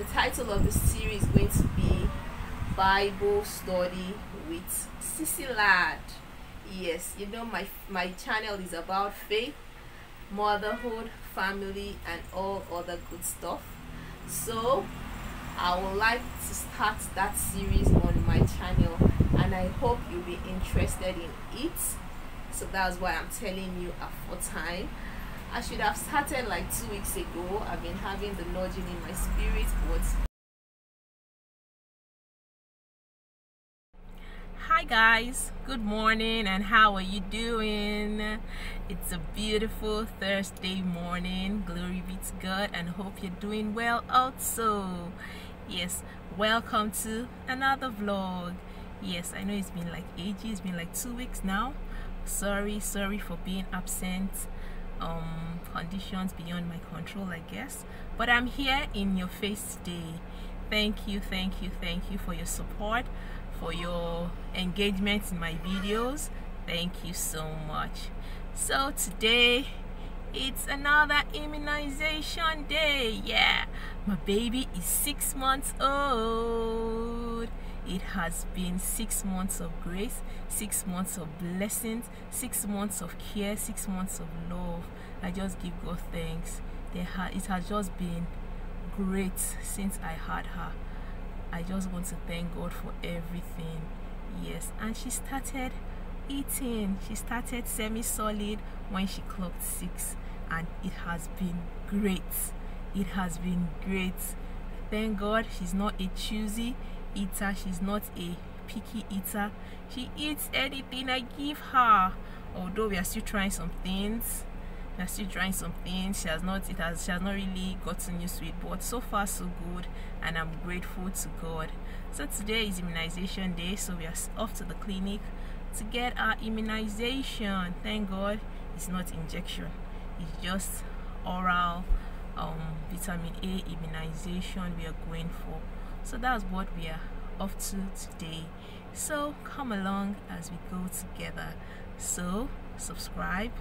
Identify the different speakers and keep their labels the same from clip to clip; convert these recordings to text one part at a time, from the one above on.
Speaker 1: the title of the series going to be Bible Study with Sisilad. Yes, you know my my channel is about faith, motherhood, family, and all other good stuff. So I would like to start that series on my channel, and I hope you'll be interested in it. So that's why I'm telling you a full time. I should have started like two weeks ago. I've been having the nudging in my spirit, but Hi guys, good morning and how are you doing? It's a beautiful Thursday morning. Glory be to God and hope you're doing well also. Yes, welcome to another vlog. Yes, I know it's been like ages, it's been like two weeks now. Sorry, sorry for being absent um, conditions beyond my control, I guess. But I'm here in your face today. Thank you, thank you, thank you for your support, for your engagement in my videos. Thank you so much. So today, it's another immunization day. Yeah, my baby is six months old it has been six months of grace six months of blessings six months of care six months of love. I just give god thanks. It has just been great since i had her. I just want to thank god for everything. Yes and she started eating. She started semi-solid when she clocked six and it has been great. It has been great. Thank god she's not a choosy eater. She's not a picky eater. She eats anything. I give her. Although we are still trying some things. We are still trying some things. She has not it has she has not really gotten used to it but so far so good and i'm grateful to god. So today is immunization day so we are off to the clinic to get our immunization. Thank god it's not injection. It's just oral um, vitamin a immunization we are going for so that's what we are up to today. So come along as we go together. So subscribe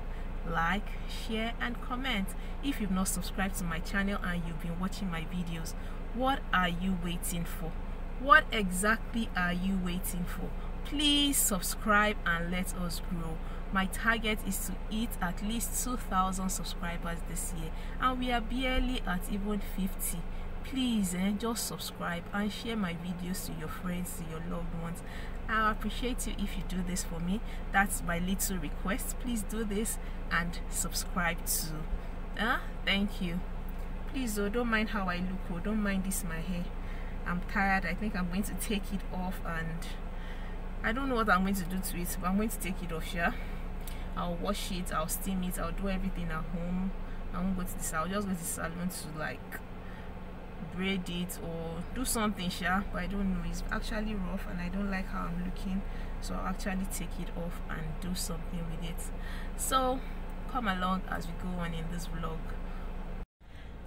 Speaker 1: like share and comment. If you've not subscribed to my channel and you've been watching my videos what are you waiting for? What exactly are you waiting for? Please subscribe and let us grow. My target is to hit at least 2000 subscribers this year and we are barely at even 50 please eh, just subscribe and share my videos to your friends to your loved ones. I appreciate you if you do this for me. That's my little request. Please do this and subscribe too. Uh, thank you. Please oh don't mind how i look oh don't mind this my hair. I'm tired. I think i'm going to take it off and i don't know what i'm going to do to it but i'm going to take it off yeah i'll wash it i'll steam it i'll do everything at home. I won't go to the i'll just go to the salon to like braid it or do something sure but i don't know. It's actually rough and i don't like how i'm looking. So i'll actually take it off and do something with it. So come along as we go on in this vlog.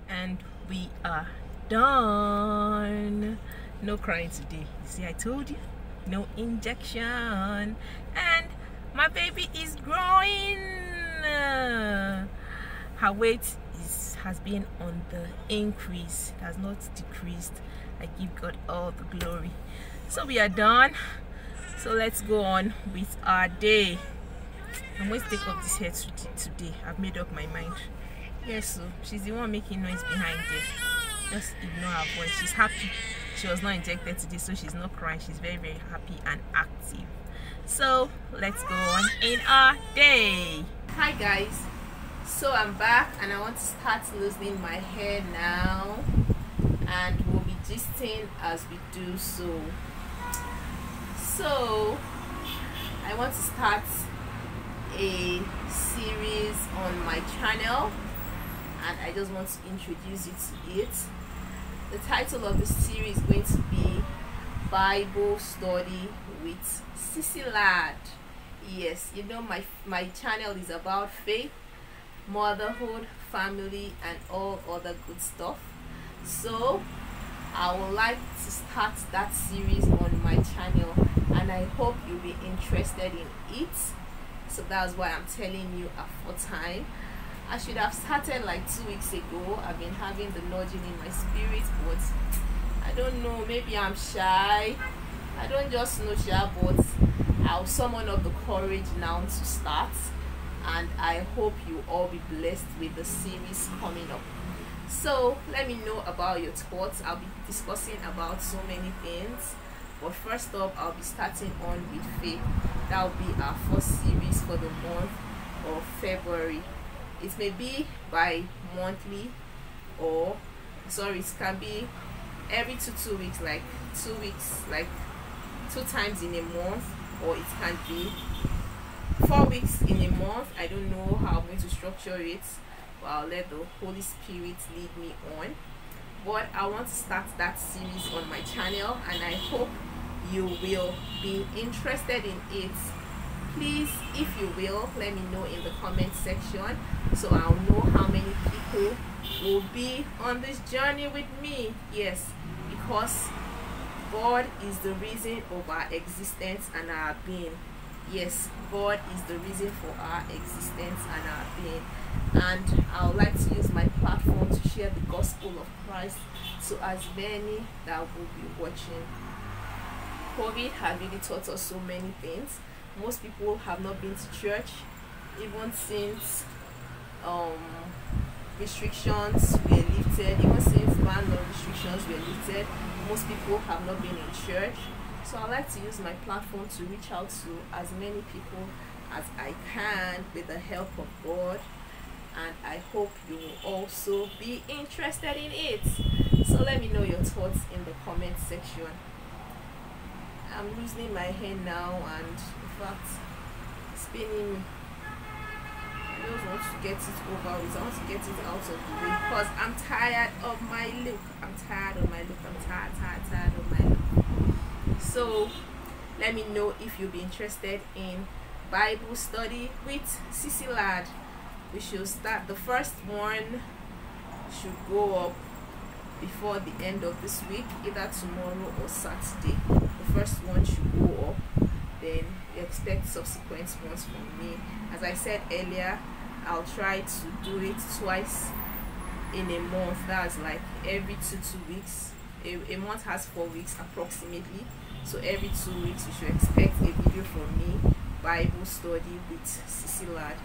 Speaker 1: And we are done. No crying today. See i told you. No injection. And my baby is growing. Her weight is has been on the increase it has not decreased. I give god all the glory. So we are done. So let's go on with our day. I'm going to take off this hair today i've made up my mind. Yes so she's the one making noise behind there. Just ignore her voice. She's happy. She was not injected today so she's not crying. She's very very happy and active. So let's go on in our day. Hi guys so i'm back and i want to start loosening my hair now and we'll be gisting as we do so. So i want to start a series on my channel and i just want to introduce you to it. The title of the series is going to be bible study with sisilad. Yes you know my my channel is about faith motherhood family and all other good stuff. So i would like to start that series on my channel and i hope you'll be interested in it. So that's why i'm telling you a full time. I should have started like two weeks ago. I've been having the nudging in my spirit but I don't know, maybe I'm shy. I don't just know shy, but I'll summon up the courage now to start. And I hope you all be blessed with the series coming up. So let me know about your thoughts. I'll be discussing about so many things. But first up, I'll be starting on with faith. That will be our first series for the month of February. It may be by monthly or sorry, it can be every two two weeks, like two weeks, like two times in a month, or it can be four weeks in a month. I don't know how I'm going to structure it, but I'll let the Holy Spirit lead me on. But I want to start that series on my channel, and I hope you will be interested in it please if you will let me know in the comment section so i'll know how many people will be on this journey with me yes because god is the reason of our existence and our being yes god is the reason for our existence and our being. And i would like to use my platform to share the gospel of christ to as many that will be watching. Covid has really taught us so many things. Most people have not been to church even since um, restrictions were lifted even since landlord restrictions were lifted most people have not been in church so i like to use my platform to reach out to as many people as i can with the help of god and i hope you will also be interested in it so let me know your thoughts in the comment section i'm losing my hair now and in fact spinning me I just want to get it over with. I want to get it out of the way because I'm tired of my look. I'm tired of my look. I'm tired, tired, tired of my look. So let me know if you'll be interested in Bible study with Sisilad. We should start the first one should go up before the end of this week, either tomorrow or Saturday. The first one should go up. Then expect subsequent ones from me as i said earlier i'll try to do it twice in a month that's like every two two weeks a, a month has four weeks approximately so every two weeks you should expect a video from me bible study with Sisilad.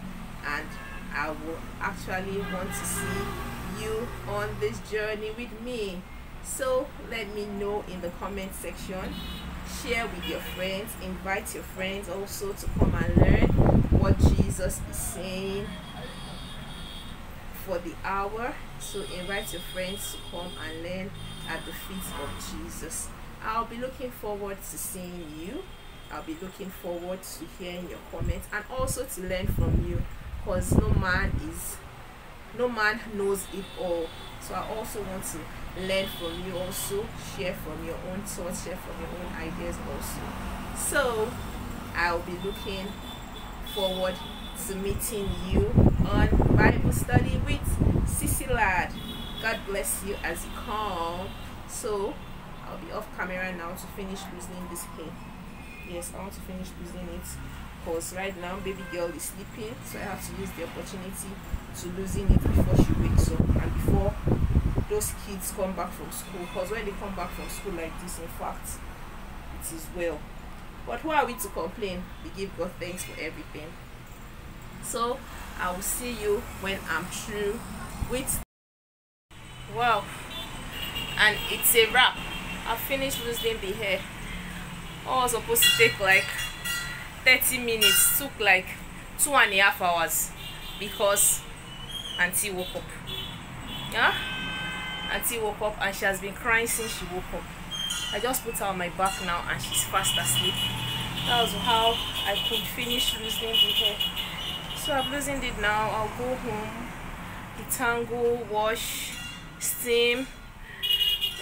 Speaker 1: And i will actually want to see you on this journey with me. So let me know in the comment section. Share with your friends. Invite your friends also to come and learn what jesus is saying for the hour. So invite your friends to come and learn at the feet of jesus i'll be looking forward to seeing you. I'll be looking forward to hearing your comments and also to learn from you because no man is no man knows it all. So i also want to learn from you also share from your own thoughts share from your own ideas also. So i'll be looking forward to meeting you on bible study with Sisilad. god bless you as you come. So i'll be off camera now to finish loosening this hair. Yes i want to finish loosening it because right now baby girl is sleeping so i have to use the opportunity to loosen it before she wakes up and before those kids come back from school because when they come back from school like this in fact it is well. But who are we to complain? We give god thanks for everything. So i will see you when i'm through with wow and it's a wrap i finished losing the hair all was supposed to take like 30 minutes? Took like two and a half hours because auntie woke up. Yeah? Auntie woke up and she has been crying since she woke up. I just put her on my back now and she's fast asleep. That was how i could finish losing the hair so i've loosened it now. I'll go home detangle wash steam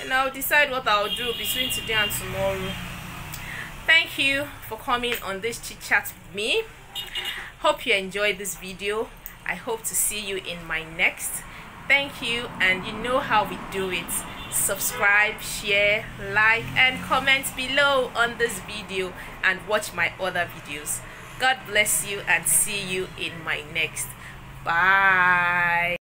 Speaker 1: and i'll decide what i'll do between today and tomorrow. Thank you for coming on this chit chat with me. Hope you enjoyed this video. I hope to see you in my next. Thank you and you know how we do it. Subscribe share like and comment below on this video and watch my other videos. God bless you and see you in my next. Bye